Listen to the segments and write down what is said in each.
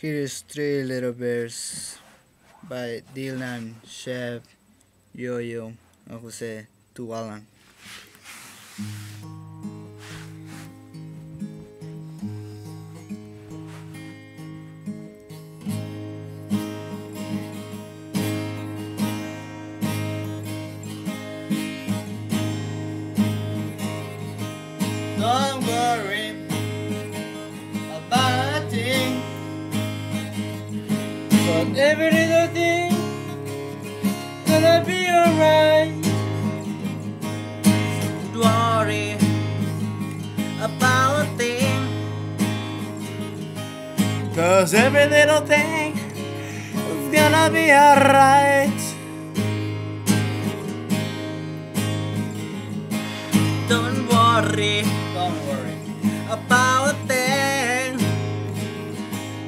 Here is Three Little Birds by Dylan, Chep, Yo-Yo, o Jose Tualang. Don't worry But every little thing gonna be alright. Don't worry about a thing. Cause every little thing is gonna be alright. Don't worry, don't worry about a thing.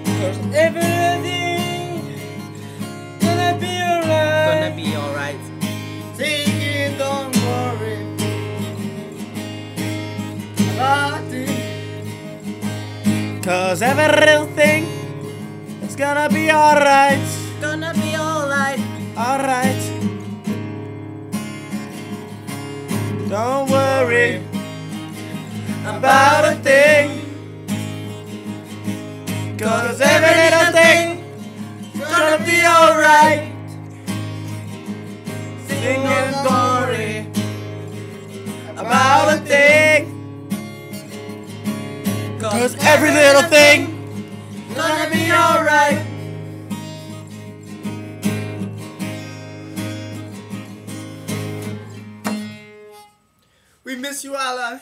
Cause everything Cause everything is gonna be alright. Gonna be alright. Alright. Don't worry about a thing. Cause every Cause every little thing gonna be alright. We miss you, Alann.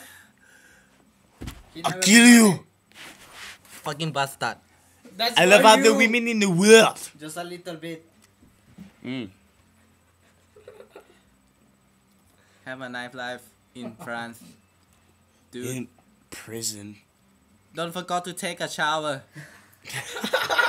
I'll kill you. Fucking bastard. That's I love other women in the world. Just a little bit. Mm. Have a nice life in France. Dude, In prison. Don't forget to take a shower.